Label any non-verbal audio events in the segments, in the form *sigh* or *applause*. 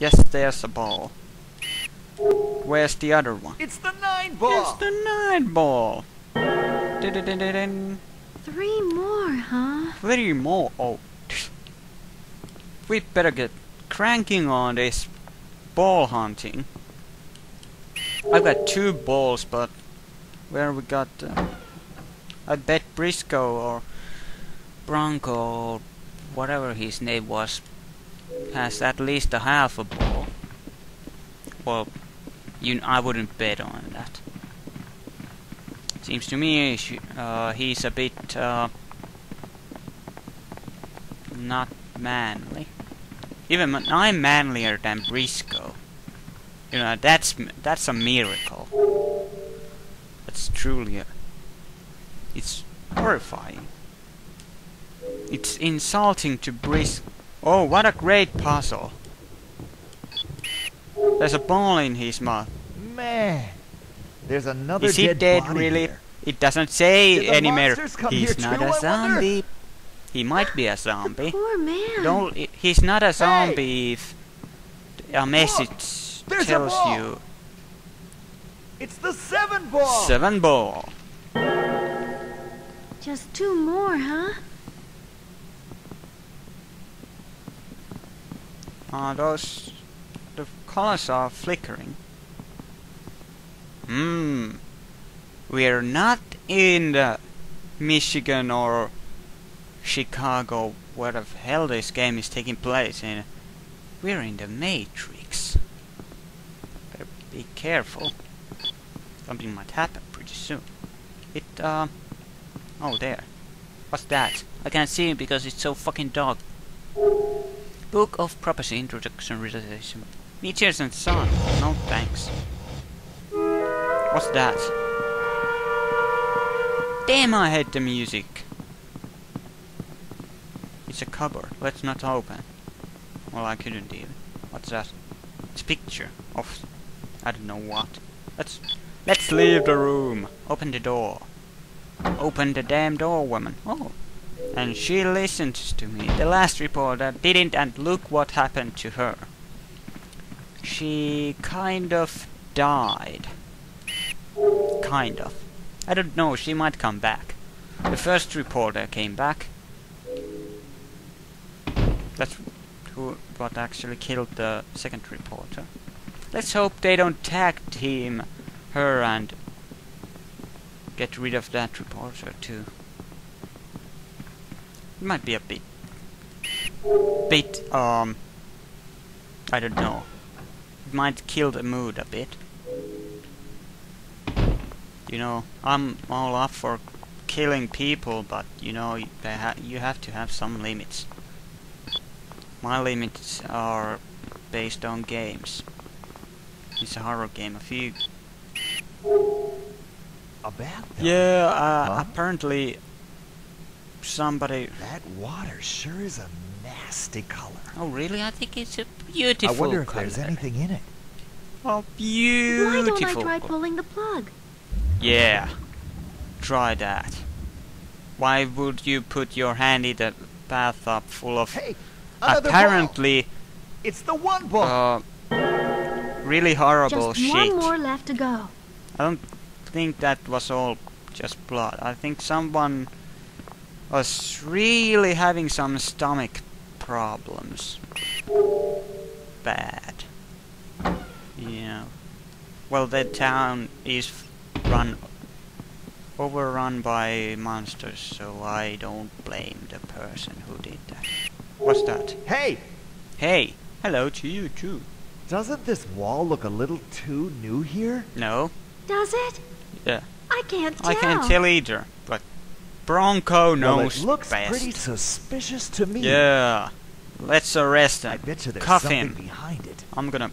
Yes, there's a ball. Where's the other one? It's the nine ball! It's the nine ball. Three more, huh? Three more. Oh, we better get cranking on this ball hunting. I've got two balls, but where we got? Uh, I bet Brisco or Bronco or whatever his name was has at least a half a ball. Well, you, I wouldn't bet on that. Seems to me uh, he's a bit uh, not manly. Even I'm manlier than Brisco. You know that's that's a miracle. That's truly a. It's horrifying. It's insulting to Bris. Oh, what a great puzzle! There's a ball in his mouth. Man, there's another Is he dead dead body really? here. It doesn't say Did the anywhere. He's not too, I a wonder? zombie. He might be a *gasps* zombie. Poor man. Don't. He's not a zombie if a message there's a tells ball. you It's the seven ball. seven ball. Just two more, huh? Uh, those the colors are flickering. Hmm. We're not in the Michigan or Chicago, where the hell this game is taking place in. We're in the Matrix. Better be careful. Something might happen pretty soon. It, uh... Oh, there. What's that? I can't see it because it's so fucking dark. Book of Prophecy Introduction Realization. Meteors and Sun. No thanks. What's that? Damn, I hate the music. It's a cupboard. Let's not open. Well, I couldn't even. What's that? It's a picture of I don't know what. Let's let's leave the room. Open the door. Open the damn door, woman. Oh, and she listened to me. The last reporter didn't, and look what happened to her. She kind of died. Kind of. I don't know, she might come back. The first reporter came back. That's who what actually killed the second reporter. Let's hope they don't tag team her and get rid of that reporter too. It might be a bit, bit um, I don't know. It might kill the mood a bit. You know, I'm all up for killing people, but you know, they ha you have to have some limits. My limits are based on games. It's a horror game. A few A bathtub. Yeah, uh, Huh? apparently somebody. That water sure is a nasty color. Oh, really? I think it's a beautiful color. I wonder if color. there's anything in it. Oh, Why don't I try pulling the plug? Yeah, try that. Why would you put your hand in the bathtub full of Hey, apparently ball. It's the one ball. uh, really horrible Just shit? one more left to go. I don't think that was all just blood. I think someone was really having some stomach problems. Bad. Yeah. Well, the town is run overrun by monsters, so I don't blame the person who did that. What's that? hey, Hey, hello to you too. doesn't this wall look a little too new here? No, Does it? Yeah. I can't tell. I can't tell either, but Bronco well, knows it looks best. pretty suspicious to me. Yeah. Let's arrest him. I him. bet you there's Cuff something him. behind it. I'm gonna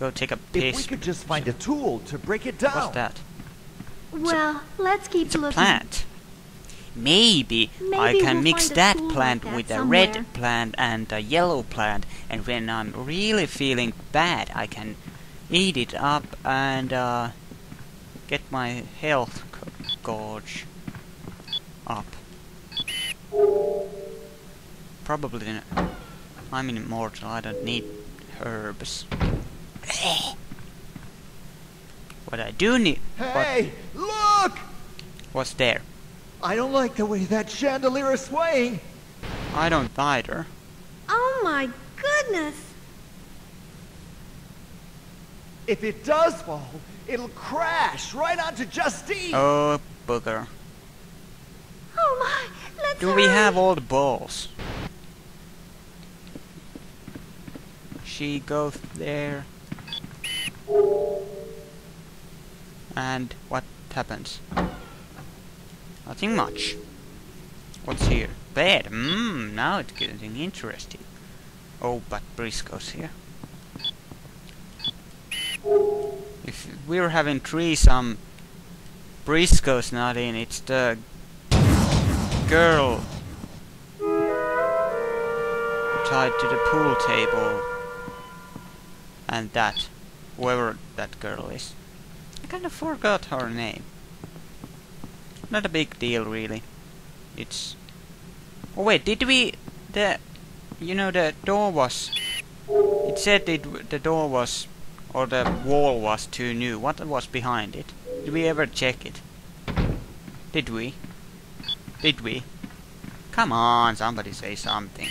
go take a If piss. we could just find a tool to break it down. What's that? Well, let's keep It's a looking. plant. Maybe, I can we'll mix that plant like that with a red plant and a yellow plant, and when I'm really feeling bad, I can eat it up and uh, get my health g- gauge up. Probably, not. I'm immortal. I don't need herbs. what I do need... Hey, look! What's there? I don't like the way that chandelier is swaying. I don't either. Oh my goodness! If it does fall, it'll crash right onto Justine. Oh, booger. Do we have all the balls? She goes there. And what happens? Nothing much. What's here? Bed. Mmm, now it's getting interesting. Oh, but Brisco's here. If we're having threesome, Brisco's not in, it's the girl. Tied to the pool table. And that whoever that girl is. I kind of forgot her name. Not a big deal really. It's oh wait did we the you know the door was it said it the door was or the wall was too new. What was behind it? Did we ever check it? Did we did we? Come on, somebody say something.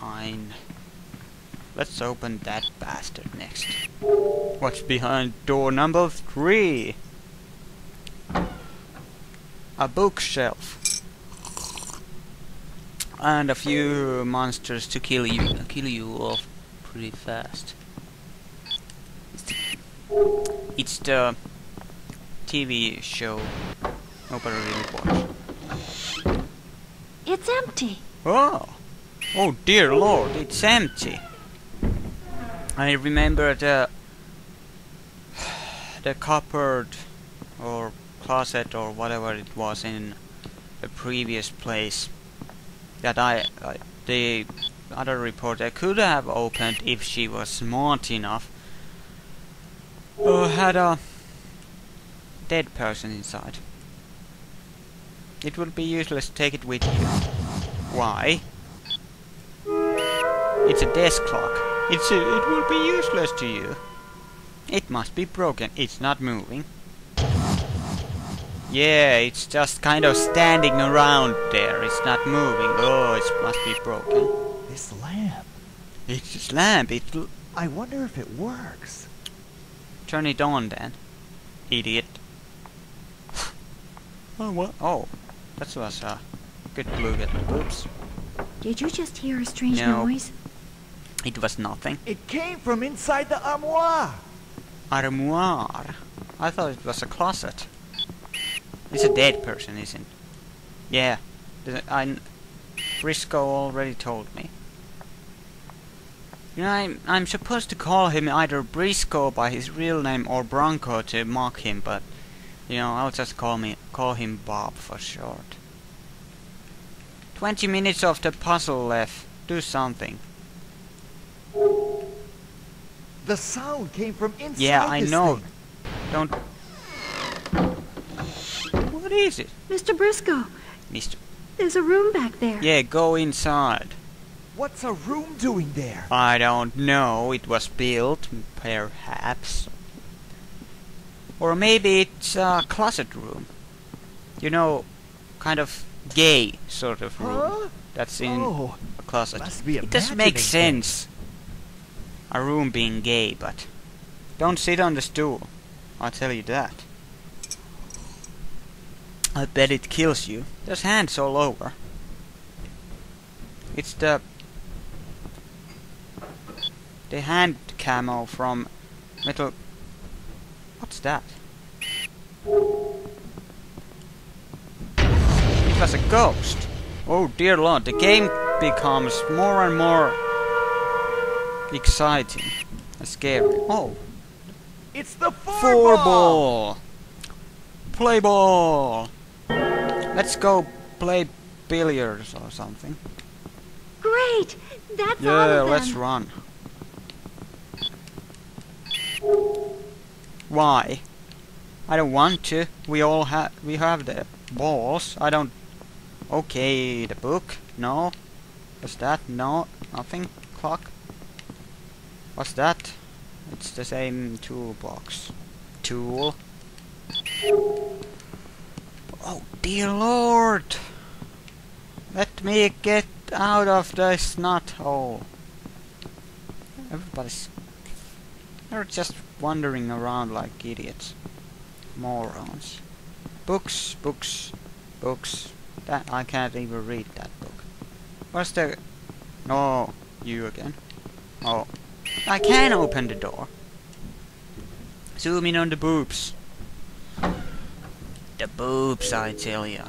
Fine. Let's open that bastard next. What's behind door number three? A bookshelf. And a few monsters to kill you kill you off pretty fast. It's the, TV show nobody really watched. It's empty. Oh! Oh dear lord, it's empty. I remember the the cupboard or closet or whatever it was in the previous place that I, I the other reporter could have opened if she was smart enough. Uh, had a dead person inside. It would be useless to take it with you. Why? It's a desk clock. It's a, it will be useless to you. It must be broken. It's not moving. Yeah, it's just kind of standing around there. It's not moving. Oh, it must be broken. This lamp. It's a lamp. It I wonder if it works. turn it on then, idiot. Oh what? Oh, that was a good look at the boobs. Did you just hear a strange No. noise? It was nothing. It came from inside the armoire. Armoire. I thought it was a closet. It's a dead person, isn't it? Yeah. The- I, Brisco already told me. You know, I'm, I'm supposed to call him either Brisco by his real name or Bronco to mock him, but, you know, I'll just call me call him Bob for short. Twenty minutes of the puzzle left. Do something. The sound came from inside Yeah, I this know. thing. Don't. What is it, Mr. Brisco, Mister? there's a room back there. Yeah, go inside. What's a room doing there? I don't know. It was built, perhaps. Or maybe it's a closet room. You know, kind of gay sort of room. Huh? That's in Oh, a closet. It doesn't make sense. A room being gay, but don't sit on the stool. I'll tell you that. I bet it kills you. There's hands all over. It's the the hand camo from Metal. What's that? It was a ghost. Oh dear lord, the game becomes more and more exciting and scary. Oh, It's the four, four ball. ball. Play ball. Let's go play billiards or something. Great! That's all Yeah, of let's run. Why? I don't want to. We all have we have the balls. I don't Okay, the book. No. What's that? No, nothing. Clock. What's that? It's the same toolbox. Tool. Oh dear lord! Let me get out of this nut hole. Everybody's... They're just wandering around like idiots. Morons. Books, books, books. That I can't even read that book. What's the... No, you again. Oh. I can open the door. Zoom in on the boobs. The boobs, I tell ya.